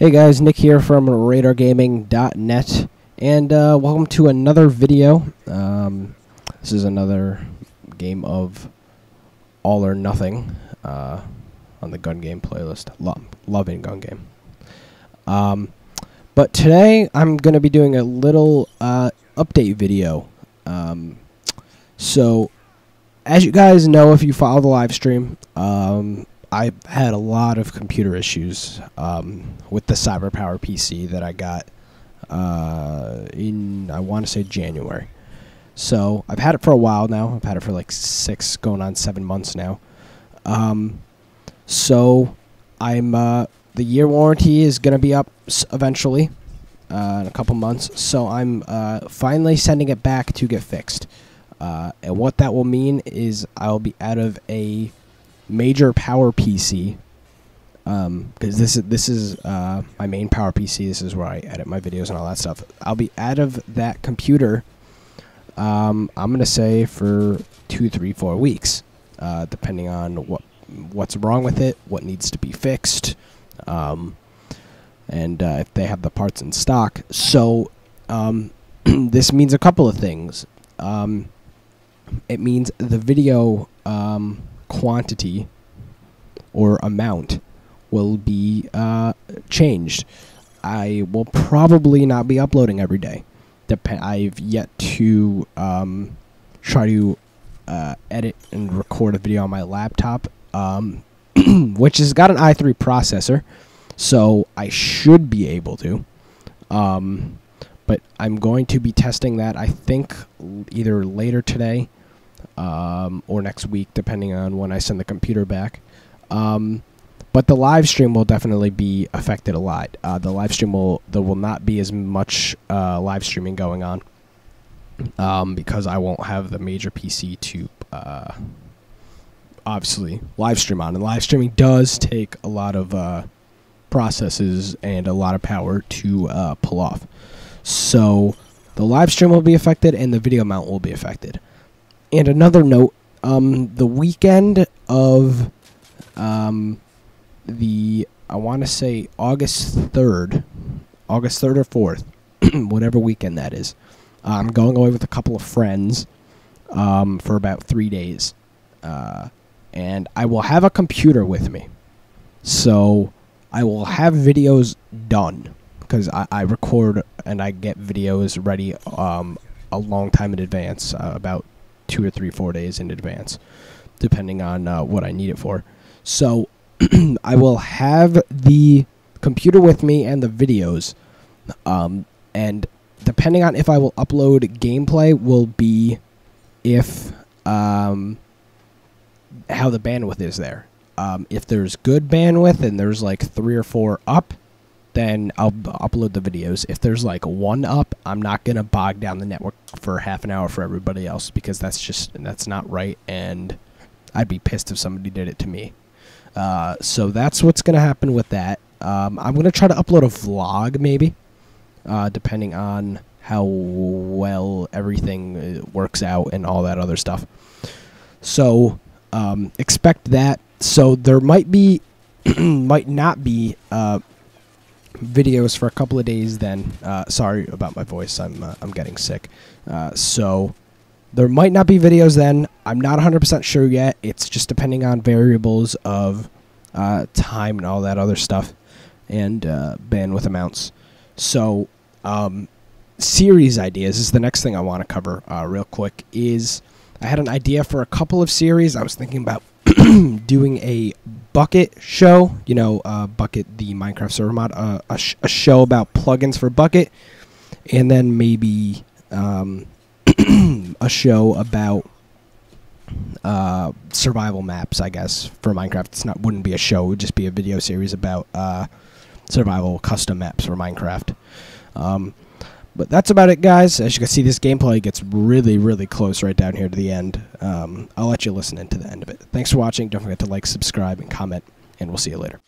Hey guys, Nick here from RadarGaming.net, and uh, welcome to another video. Um, this is another game of All or Nothing uh, on the gun game playlist. Lo- loving gun game. Um, but today I'm going to be doing a little uh, update video. Um, so, as you guys know, if you follow the live stream, um, I had a lot of computer issues um, with the CyberPower PC that I got uh, in, I want to say January. So I've had it for a while now. I've had it for like six, going on seven months now. Um, so I'm uh, the year warranty is going to be up eventually uh, in a couple months. So I'm uh, finally sending it back to get fixed. Uh, and what that will mean is I'll be out of a major power PC because this is this is uh, my main power PC. This is where I edit my videos and all that stuff. I'll be out of that computer. Um, I'm gonna say for two, three, four weeks, uh, depending on what what's wrong with it, what needs to be fixed, um, and uh, if they have the parts in stock. So um, this means a couple of things. Um, it means the video um, quantity or amount will be uh, changed. I will probably not be uploading every day. Dep- I've yet to um, try to uh, edit and record a video on my laptop, um, which has got an i3 processor, so I should be able to. Um, but I'm going to be testing that, I think, either later today um, or next week, depending on when I send the computer back. Um, but the live stream will definitely be affected a lot. Uh, the live stream will there will not be as much uh, live streaming going on um, because I won't have the major PC to uh, obviously live stream on. And live streaming does take a lot of uh, processes and a lot of power to uh, pull off. So the live stream will be affected and the video mount will be affected. And another note, um, the weekend of um, the I want to say August third, August third or fourth, whatever weekend that is. I'm going away with a couple of friends um, for about three days, uh, and I will have a computer with me, so I will have videos done because I, I record and I get videos ready um, a long time in advance, uh, about two or three, four days in advance, depending on uh, what I need it for. So I will have the computer with me and the videos, um, and depending on if I will upload gameplay, will be if um, how the bandwidth is there. Um, if there's good bandwidth and there's like three or four up, then I'll upload the videos. If there's like one up, I'm not gonna bog down the network for half an hour for everybody else because that's just that's not right, and I'd be pissed if somebody did it to me. Uh, so that's what's gonna happen with that. Um, I'm gonna try to upload a vlog maybe, uh, depending on how well everything uh, works out and all that other stuff. So um, expect that. So there might be, might not be uh, videos for a couple of days. Then uh, sorry about my voice. I'm uh, I'm getting sick. Uh, so there might not be videos then. I'm not 100% sure yet. It's just depending on variables of uh, time and all that other stuff and uh, bandwidth amounts. So, um, series ideas is the next thing I want to cover real quick. Is I had an idea for a couple of series. I was thinking about doing a Bukkit show. You know, uh, Bukkit, the Minecraft server mod, uh, a, sh- a show about plugins for Bukkit, and then maybe um, a show about uh, survival maps. I guess for Minecraft, it's not wouldn't be a show; it would just be a video series about uh, survival custom maps for Minecraft. Um, but that's about it, guys. As you can see, this gameplay gets really, really close right down here to the end. Um, I'll let you listen into the end of it. Thanks for watching. Don't forget to like, subscribe, and comment, and we'll see you later.